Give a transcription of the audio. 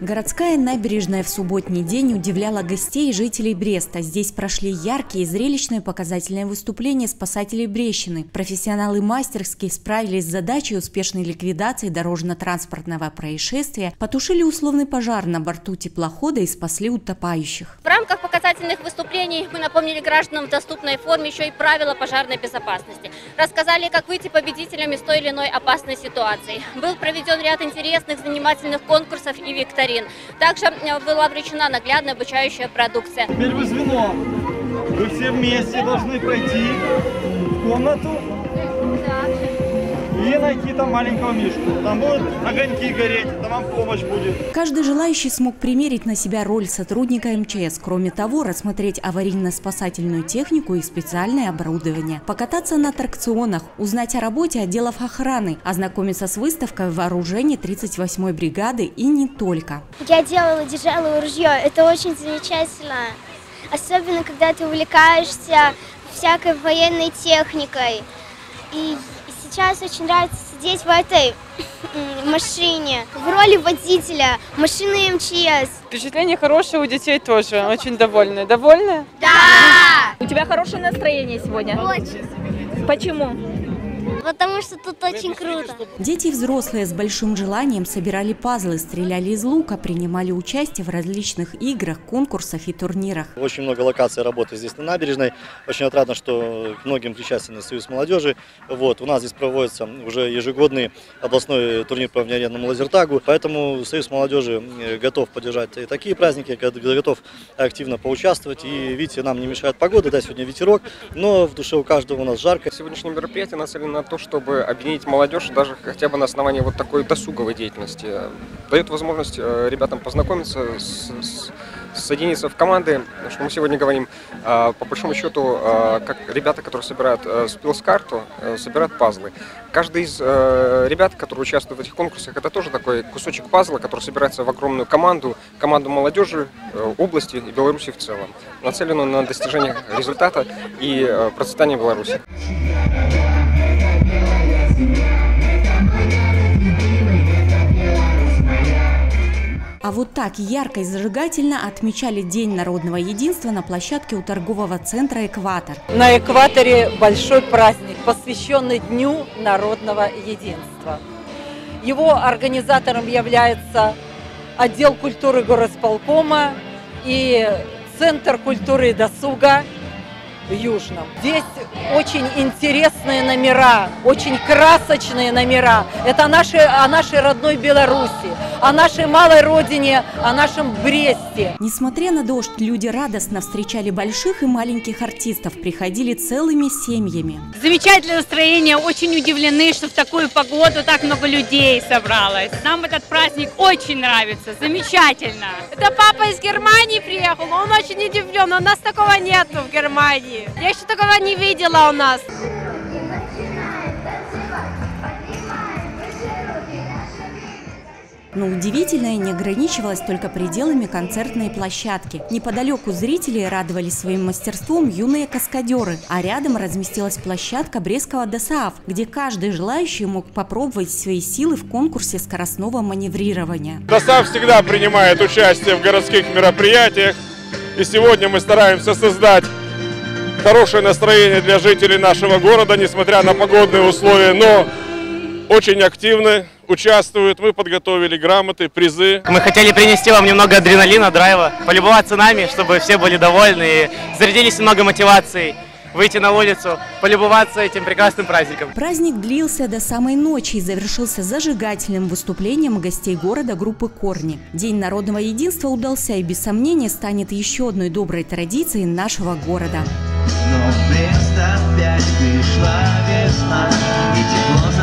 Городская набережная в субботний день удивляла гостей и жителей Бреста. Здесь прошли яркие, зрелищные, показательные выступления спасателей Брещины. Профессионалы мастерски справились с задачей успешной ликвидации дорожно-транспортного происшествия, потушили условный пожар на борту теплохода и спасли утопающих. В рамках показательных выступлений мы напомнили гражданам в доступной форме еще и правила пожарной безопасности. Рассказали, как выйти победителями с той или иной опасной ситуации. Был проведен ряд интересных, занимательных конкурсов и викторин. Также э, была обречена наглядная обучающая продукция. Теперь вы звено. Вы все вместе должны пройти в комнату и найти там маленького мишку. Там будут огоньки гореть, там вам помощь будет. Каждый желающий смог примерить на себя роль сотрудника МЧС. Кроме того, рассмотреть аварийно-спасательную технику и специальное оборудование, покататься на аттракционах, узнать о работе отделов охраны, ознакомиться с выставкой вооружений 38-й бригады и не только. Я делала держала ружье. Это очень замечательно. Особенно, когда ты увлекаешься всякой военной техникой. И сейчас очень нравится сидеть в этой машине, в роли водителя машины МЧС. Впечатление хорошее у детей тоже, очень довольны. Довольны? Да! У тебя хорошее настроение сегодня? Очень. Почему? Потому что тут очень круто. Дети и взрослые с большим желанием собирали пазлы, стреляли из лука, принимали участие в различных играх, конкурсах и турнирах. Очень много локаций работы здесь на набережной. Очень отрадно, что к многим причастен Союз молодежи. Вот, у нас здесь проводится уже ежегодный областной турнир по внеаренному лазертагу. Поэтому Союз молодежи готов поддержать и такие праздники, готов активно поучаствовать. И видите, нам не мешает погода, да, сегодня ветерок, но в душе у каждого у нас жарко. Сегодняшнее мероприятие нацелено на то, чтобы объединить молодежь даже хотя бы на основании вот такой досуговой деятельности. Дает возможность э, ребятам познакомиться, с, с, соединиться в команды, что мы сегодня говорим, а, по большому счету, а, как ребята, которые собирают э, спилс-карту, э, собирают пазлы. Каждый из ребят, которые участвуют в этих конкурсах, это тоже такой кусочек пазла, который собирается в огромную команду, команду молодежи области и Беларуси в целом, нацеленную на достижение результата и процветания Беларуси. А вот так ярко и зажигательно отмечали День народного единства на площадке у торгового центра «Экватор». На экваторе большой праздник, посвященный Дню народного единства. Его организатором является отдел культуры горосполкома и Центр культуры и досуга Южном. Здесь очень интересные номера, очень красочные номера. Это наши, о нашей родной Беларуси, о нашей малой родине, о нашем Бресте. Несмотря на дождь, люди радостно встречали больших и маленьких артистов, приходили целыми семьями. Замечательное настроение, очень удивлены, что в такую погоду так много людей собралось. Нам этот праздник очень нравится, замечательно. Это папа из Германии приехал, он очень удивлен, у нас такого нету в Германии. Я еще такого не видела у нас. Но удивительное не ограничивалось только пределами концертной площадки. Неподалеку зрители радовались своим мастерством юные каскадеры, а рядом разместилась площадка Брестского ДОСААФ, где каждый желающий мог попробовать свои силы в конкурсе скоростного маневрирования. ДОСААФ всегда принимает участие в городских мероприятиях, и сегодня мы стараемся создать хорошее настроение для жителей нашего города, несмотря на погодные условия, но очень активны, участвуют. Мы подготовили грамоты, призы. Мы хотели принести вам немного адреналина, драйва, полюбоваться нами, чтобы все были довольны и зарядились немного мотивацией выйти на улицу, полюбоваться этим прекрасным праздником. Праздник длился до самой ночи и завершился зажигательным выступлением гостей города группы «Корни». День народного единства удался и без сомнения станет еще одной доброй традицией нашего города. Но в Брест опять пришла весна, и